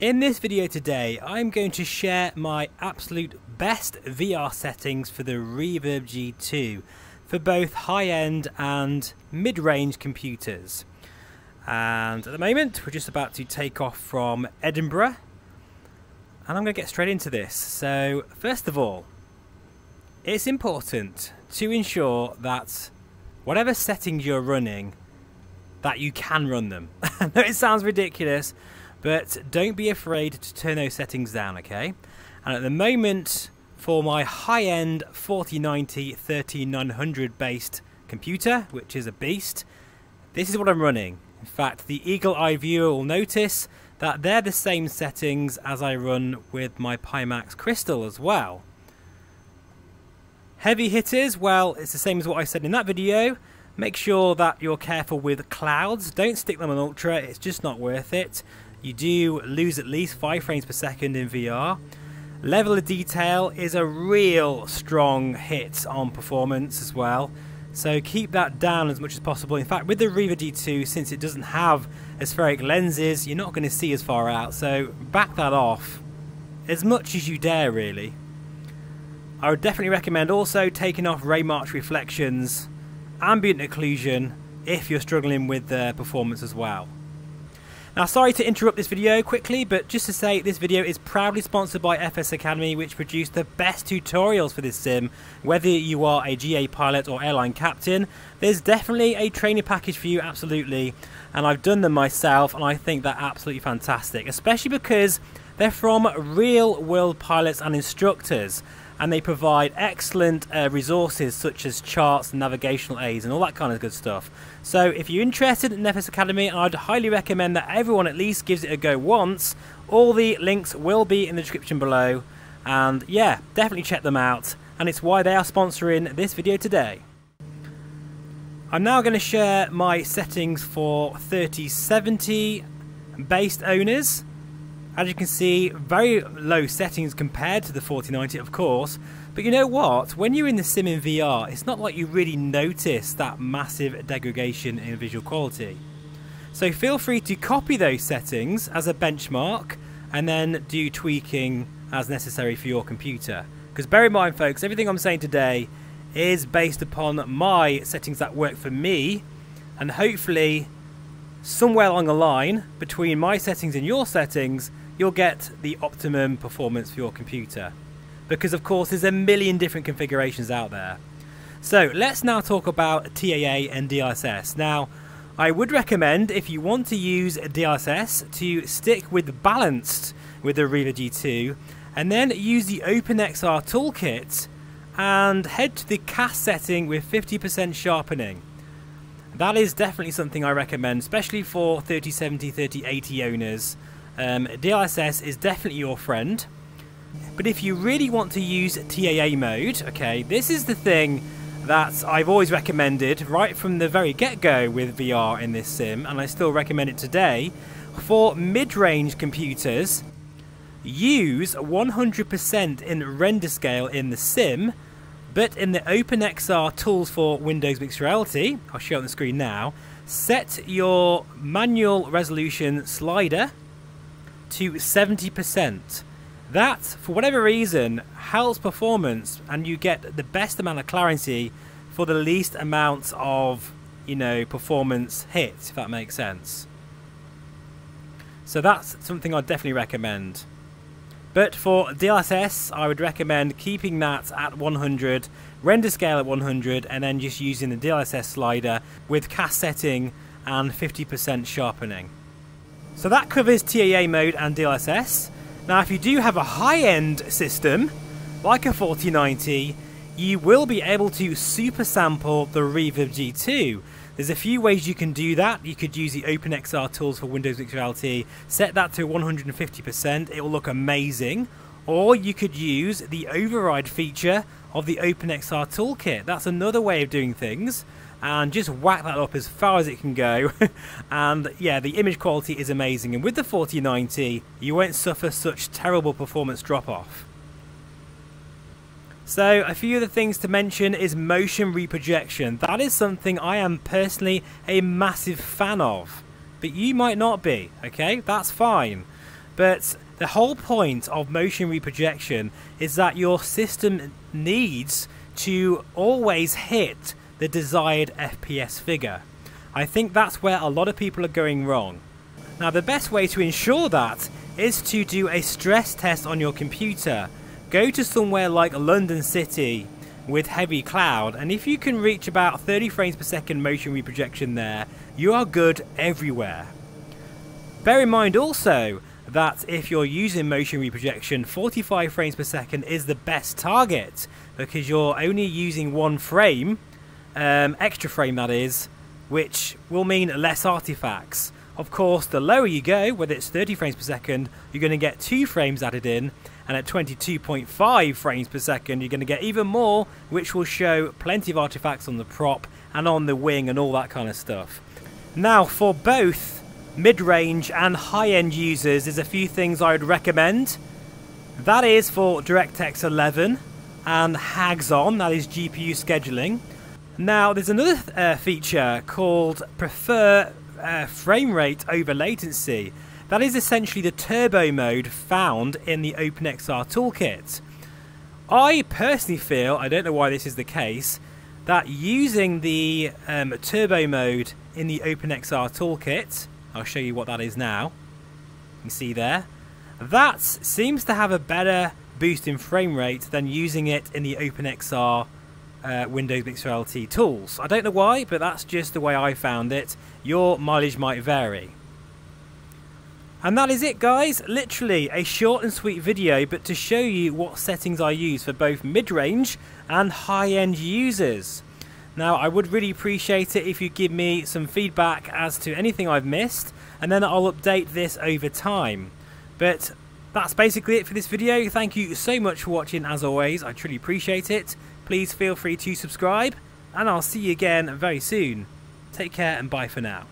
In this video today, I'm going to share my absolute best VR settings for the Reverb G2 for both high-end and mid-range computers. And at the moment, we're just about to take off from Edinburgh, and I'm going to get straight into this. So, first of all, it's important to ensure that whatever settings you're running, that you can run them. I know it sounds ridiculous, but don't be afraid to turn those settings down, okay? And at the moment, for my high-end 4090 13900 based computer, which is a beast, this is what I'm running. In fact, the eagle eye viewer will notice that they're the same settings as I run with my Pimax Crystal as well. Heavy hitters, well, it's the same as what I said in that video. Make sure that you're careful with clouds. Don't stick them on ultra, it's just not worth it. You do lose at least 5 frames per second in VR. Level of detail is a real strong hit on performance as well. So keep that down as much as possible. In fact, with the Reverb G2, since it doesn't have aspheric lenses, you're not going to see as far out. So back that off as much as you dare, really. I would definitely recommend also taking off Raymarch reflections, ambient occlusion, if you're struggling with the performance as well. Now sorry to interrupt this video quickly, but just to say this video is proudly sponsored by FS Academy which produce the best tutorials for this sim. Whether you are a GA pilot or airline captain, there's definitely a training package for you, absolutely. And I've done them myself and I think they're absolutely fantastic, especially because they're from real world pilots and instructors and they provide excellent uh, resources such as charts and navigational aids and all that kind of good stuff. So if you're interested in FS Academy, I'd highly recommend that everyone at least gives it a go once. All the links will be in the description below. And yeah, definitely check them out. And it's why they are sponsoring this video today. I'm now going to share my settings for 3070 based owners. As you can see, very low settings compared to the 4090 of course, but you know what? When you're in the sim in VR, it's not like you really notice that massive degradation in visual quality. So feel free to copy those settings as a benchmark and then do tweaking as necessary for your computer. Because bear in mind folks, everything I'm saying today is based upon my settings that work for me and hopefully somewhere along the line between my settings and your settings you'll get the optimum performance for your computer. Because of course there's a million different configurations out there. So let's now talk about TAA and DLSS. Now I would recommend if you want to use DLSS to stick with balanced with the Reverb G2 and then use the OpenXR toolkit and head to the CAS setting with 50% sharpening. That is definitely something I recommend, especially for 3070, 3080 owners um, DLSS is definitely your friend. But if you really want to use TAA mode, okay, this is the thing that I've always recommended right from the very get-go with VR in this sim, and I still recommend it today. For mid-range computers, use 100% in render scale in the sim, but in the OpenXR tools for Windows Mixed Reality, I'll show on the screen now, set your manual resolution slider to 70%. That, for whatever reason, helps performance and you get the best amount of clarity for the least amount of, you know, performance hit, if that makes sense. So that's something I'd definitely recommend. But for DLSS, I would recommend keeping that at 100, render scale at 100, and then just using the DLSS slider with CAS setting and 50% sharpening. So that covers TAA mode and DLSS. Now if you do have a high-end system, like a 4090, you will be able to super sample the Reverb G2. There's a few ways you can do that. You could use the OpenXR tools for Windows Mixed Reality, set that to 150%, it will look amazing. Or you could use the override feature of the OpenXR toolkit. That's another way of doing things and just whack that up as far as it can go and yeah the image quality is amazing and with the 4090 you won't suffer such terrible performance drop off. So a few of the things to mention is motion reprojection. That is something I am personally a massive fan of. But you might not be, okay? That's fine. But the whole point of motion reprojection is that your system needs to always hit the desired FPS figure. I think that's where a lot of people are going wrong. Now the best way to ensure that is to do a stress test on your computer. Go to somewhere like London City with heavy cloud and if you can reach about 30 frames per second motion reprojection there, you are good everywhere. Bear in mind also that if you're using motion reprojection, 45 frames per second is the best target because you're only using one frame, um, extra frame that is, which will mean less artifacts. Of course, the lower you go, whether it's 30 frames per second, you're going to get two frames added in, and at 22.5 frames per second, you're going to get even more, which will show plenty of artifacts on the prop and on the wing and all that kind of stuff. Now, for both mid-range and high-end users, there's a few things I would recommend. That is for DirectX 11 and Hags-On, that is GPU scheduling. Now, there's another uh, feature called Prefer uh, Frame Rate over Latency. That is essentially the turbo mode found in the OpenXR toolkit. I personally feel, I don't know why this is the case, that using the um, turbo mode in the OpenXR toolkit, I'll show you what that is now, you see there, that seems to have a better boost in frame rate than using it in the OpenXR uh, Windows Mixed Reality tools. I don't know why, but that's just the way I found it. Your mileage might vary. And that is it guys, literally a short and sweet video but to show you what settings I use for both mid-range and high-end users. Now I would really appreciate it if you give me some feedback as to anything I've missed and then I'll update this over time. But that's basically it for this video. Thank you so much for watching as always. I truly appreciate it. Please feel free to subscribe and I'll see you again very soon. Take care and bye for now.